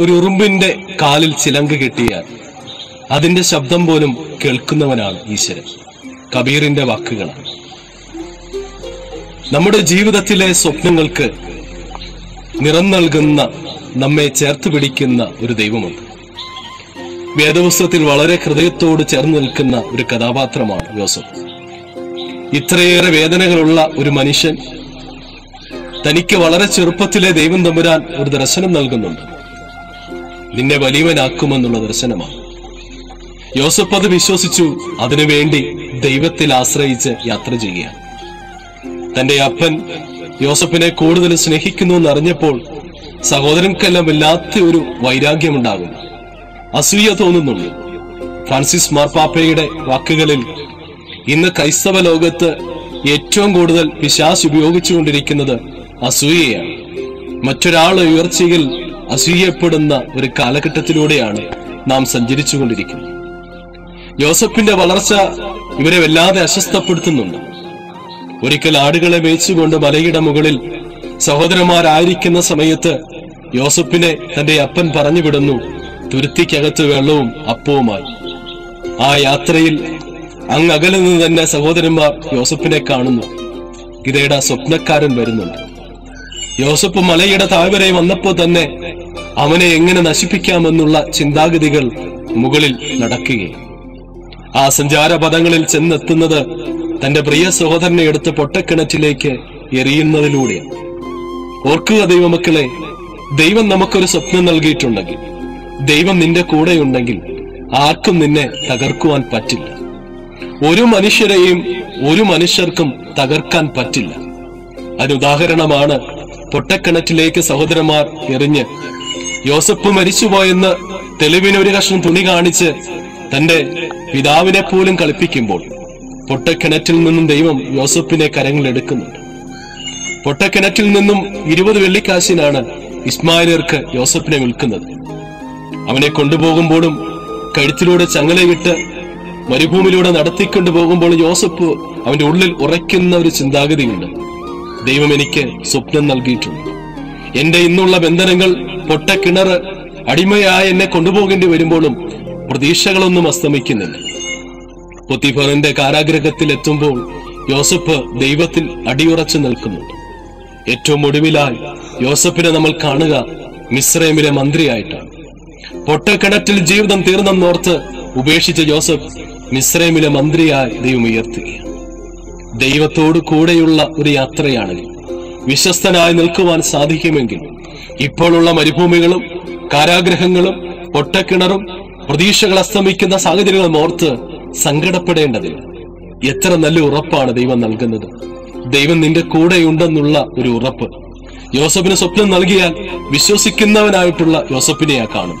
ഒരു ഉറുമ്പിന്റെ കാലിൽ ചിലങ്ക് കെട്ടിയാൽ അതിന്റെ ശബ്ദം പോലും കേൾക്കുന്നവനാണ് ഈശ്വരൻ. കബീറിന്റെ വാക്കുകളാണ്. നമ്മുടെ ജീവിതത്തിലെ സ്വപ്നങ്ങൾക്ക് നിറം നൽകുന്ന നമ്മെ ചേർത്ത് പിടിക്കുന്ന ഒരു ദൈവമുണ്ട്. വേദപുസ്തകത്തിൽ വളരെ ഹൃദയത്തോട് ചേർന്ന് നിൽക്കുന്ന ഒരു കഥാപാത്രമാണ് യോസഫ്. ഇത്രയേറെ വേദനകളുള്ള ഒരു മനുഷ്യൻ തനിക്ക് വളരെ ചെറുപ്പത്തിലെ ദൈവം തമ്പുരാൻ ഒരു ദർശനം നൽകുന്നുണ്ട്. നിന്നെ വലിയവനാക്കുമെന്നുള്ള ദർശനമാണ്. യോസഫ് അത് വിശ്വസിച്ചു അതിനുവേണ്ടി ദൈവത്തിൽ ആശ്രയിച്ച് യാത്ര ചെയ്യുകയാണ്. തന്റെ അപ്പൻ യോസഫിനെ കൂടുതൽ സ്നേഹിക്കുന്നു എന്നറിഞ്ഞപ്പോൾ സഹോദരൻക്കെല്ലാം വല്ലാത്ത ഒരു വൈരാഗ്യമുണ്ടാകുന്നു. അസൂയ തോന്നുന്നുണ്ട്. ഫ്രാൻസിസ് മാർപ്പാപ്പയുടെ വാക്കുകളിൽ ഇന്ന് ക്രൈസ്തവ ലോകത്ത് ഏറ്റവും കൂടുതൽ പിശാസ് ഉപയോഗിച്ചുകൊണ്ടിരിക്കുന്നത് അസൂയയാണ്. മറ്റൊരാൾ ഉയർച്ചയിൽ അസൂയപ്പെടുന്ന ഒരു കാലഘട്ടത്തിലൂടെയാണ് നാം സഞ്ചരിച്ചുകൊണ്ടിരിക്കുന്നത്. യോസഫിന്റെ വളർച്ച ഇവരെ വല്ലാതെ അസ്വസ്ഥപ്പെടുത്തുന്നുണ്ട്. ഒരിക്കൽ ആടുകളെ മേയിച്ചുകൊണ്ട് മലയുടെ മുകളിൽ സഹോദരന്മാരായിരിക്കുന്ന സമയത്ത് യോസഫിനെ തന്റെ അപ്പൻ പറഞ്ഞു വിടുന്നു തുരുത്തിക്കകത്ത് വെള്ളവും അപ്പവുമായി. ആ യാത്രയിൽ അങ്ങ് അകലെ നിന്ന് തന്നെ സഹോദരന്മാർ യോസഫിനെ കാണുന്നു. ഗിതയുടെ സ്വപ്നക്കാരൻ വരുന്നുണ്ട്. യോസഫ് മലയുടെ താഴ്വരെ വന്നപ്പോൾ തന്നെ അവനെ എങ്ങനെ നശിപ്പിക്കാമെന്നുള്ള ചിന്താഗതികൾ മുകളിൽ നടക്കുകയും ആ സഞ്ചാരപഥങ്ങളിൽ ചെന്നെത്തുന്നത് തന്റെ പ്രിയ സഹോദരനെ എടുത്ത് പൊട്ടക്കിണറ്റിലേക്ക് എറിയുന്നതിലൂടെയാണ്. ഓർക്കുക ദൈവമക്കളെ ദൈവം നമുക്കൊരു സ്വപ്നം നൽകിയിട്ടുണ്ടെങ്കിൽ ദൈവം നിന്റെ കൂടെയുണ്ടെങ്കിൽ ആർക്കും നിന്നെ തകർക്കുവാൻ പറ്റില്ല. ഒരു മനുഷ്യരെയും ഒരു മനുഷ്യർക്കും തകർക്കാൻ പറ്റില്ല. അതിനുദാഹരണമാണ് പൊട്ടക്കിണറ്റിലേക്ക് സഹോദരന്മാർ എറിഞ്ഞ് യോസഫ് മരിച്ചുപോയെന്ന് തെളിവിന് ഒരു കഷ്ണം തുണി കാണിച്ച് തന്റെ പിതാവിനെ പോലും കളിപ്പിക്കുമ്പോൾ പൊട്ടക്കിണറ്റിൽ നിന്നും ദൈവം യോസഫിനെ കരങ്ങളെടുക്കുന്നുണ്ട് പൊട്ടക്കിണറ്റിൽ നിന്നും ഇരുപത് വെള്ളിക്കാശിനാണ് ഇസ്മായിലർക്ക് യോസഫിനെ വിൽക്കുന്നത്. അവനെ കൊണ്ടുപോകുമ്പോഴും കഴുത്തിലൂടെ ചങ്ങലയിട്ട് മരുഭൂമിയിലൂടെ നടത്തിക്കൊണ്ടു പോകുമ്പോൾ യോസഫ് അവന്റെ ഉള്ളിൽ ഉറയ്ക്കുന്ന ഒരു ചിന്താഗതിയുണ്ട്. ദൈവം എനിക്ക് സ്വപ്നം നൽകിയിട്ടുണ്ട്. എന്റെ ഇന്നുള്ള ബന്ധനങ്ങൾ പൊട്ടക്കിണർ അടിമയായ എന്നെ കൊണ്ടുപോകേണ്ടി വരുമ്പോഴും പ്രതീക്ഷകളൊന്നും അസ്തമിക്കുന്നില്ല. പൊത്തിഫറിന്റെ കാരാഗ്രഹത്തിൽ എത്തുമ്പോൾ യോസഫ് ദൈവത്തിൽ അടിയുറച്ചു നിൽക്കുന്നുണ്ട് ഏറ്റവും ഒടുവിലായി യോസഫിനെ നമ്മൾ കാണുക മിശ്രൈമിലെ മന്ത്രിയായിട്ടാണ്. പൊട്ടക്കിണറ്റിൽ ജീവിതം തീർന്നെന്നോർത്ത് ഉപേക്ഷിച്ച ജോസഫ് മിശ്രൈമിലെ മന്ത്രിയായി ദൈവം ഉയർത്തി ദൈവത്തോട് കൂടെയുള്ള ഒരു യാത്രയാണെങ്കിൽ വിശ്വസ്തനായി നിൽക്കുവാൻ സാധിക്കുമെങ്കിൽ ഇപ്പോഴുള്ള മരുഭൂമികളും കാരാഗ്രഹങ്ങളും പൊട്ടക്കിണറും പ്രതീക്ഷകൾ അസ്തമിക്കുന്ന സാഹചര്യങ്ങളും ഓർത്ത് സങ്കടപ്പെടേണ്ടതില്ല എത്ര നല്ല ഉറപ്പാണ് ദൈവം നൽകുന്നത്. ദൈവം നിന്റെ കൂടെയുണ്ടെന്നുള്ള ഒരു ഉറപ്പ്. യോസഫിന് സ്വപ്നം നൽകിയാൽ വിശ്വസിക്കുന്നവനായിട്ടുള്ള യോസഫിനെയാ കാണും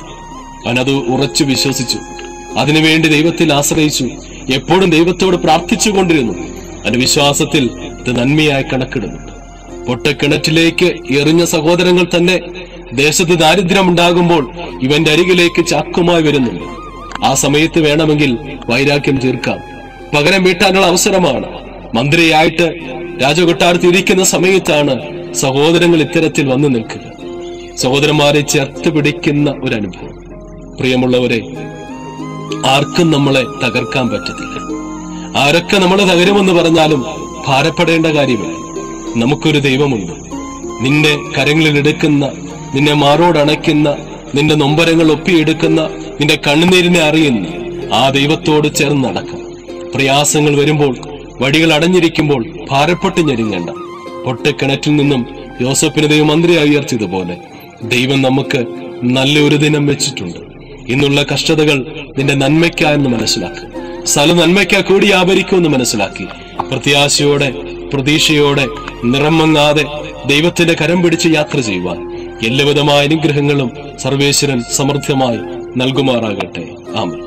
അവനത് ഉറച്ചു വിശ്വസിച്ചു. അതിനുവേണ്ടി ദൈവത്തിൽ ആശ്രയിച്ചു. എപ്പോഴും ദൈവത്തോട് പ്രാർത്ഥിച്ചുകൊണ്ടിരുന്നു. അവന്റെ വിശ്വാസത്തിൽ ഇത് നന്മയായി കണക്കിടുന്നുണ്ട് പൊട്ടക്കിണറ്റിലേക്ക് എറിഞ്ഞ സഹോദരങ്ങൾ തന്നെ ദേശത്ത് ദാരിദ്ര്യമുണ്ടാകുമ്പോൾ ഇവന്റെ അരികിലേക്ക് ചാക്കുമായി വരുന്നുണ്ട്. ആ സമയത്ത് വേണമെങ്കിൽ വൈരാഗ്യം തീർക്കാം. പകരം വീട്ടാനുള്ള അവസരമാണ്. മന്ത്രിയായിട്ട് രാജകൊട്ടാരത്തിൽ ഇരിക്കുന്ന സമയത്താണ് സഹോദരങ്ങൾ ഇത്തരത്തിൽ വന്നു നിൽക്കുക സഹോദരന്മാരെ ചേർത്ത് പിടിക്കുന്ന ഒരു അനുഭവം പ്രിയമുള്ളവരെ ആർക്കും നമ്മളെ തകർക്കാൻ പറ്റത്തില്ല. ആരൊക്കെ നമ്മളെ തകരുമെന്ന് പറഞ്ഞാലും ഭാരപ്പെടേണ്ട കാര്യമില്ല. നമുക്കൊരു ദൈവമുണ്ട്. നിന്റെ കരങ്ങളിൽ എടുക്കുന്ന നിന്നെ മാറോടണയ്ക്കുന്ന നിന്റെ നൊമ്പരങ്ങൾ ഒപ്പിയെടുക്കുന്ന നിന്റെ കണ്ണുനീരിനെ അറിയുന്ന ആ ദൈവത്തോട് ചേർന്ന് നടക്കാം. പ്രയാസങ്ങൾ വരുമ്പോൾ വടികൾ അടഞ്ഞിരിക്കുമ്പോൾ ഭാരപ്പെട്ട് ഞെരുങ്ങണ്ട. പൊട്ടക്കിണറ്റിൽ നിന്നും യോസഫിനെ ദൈവം മന്ത്രിയായി ഉയർത്തിയതുപോലെ ദൈവം നമുക്ക് നല്ലൊരു ദിനം വെച്ചിട്ടുണ്ട്. ഇന്നുള്ള കഷ്ടതകൾ നിന്റെ നന്മയ്ക്കായെന്ന് മനസ്സിലാക്കി. സ്ഥലം നന്മയ്ക്കാ കൂടി ആഭരിക്കുമെന്ന് മനസ്സിലാക്കി. പ്രത്യാശയോടെ പ്രതീക്ഷയോടെ നിറം മങ്ങാതെ ദൈവത്തിന്റെ കരം പിടിച്ച് യാത്ര ചെയ്യുവാൻ എല്ലാവിധമായ അനുഗ്രഹങ്ങളും സർവേശ്വരൻ സമൃദ്ധമായി നൽകുമാറാകട്ടെ. ആമേൻ.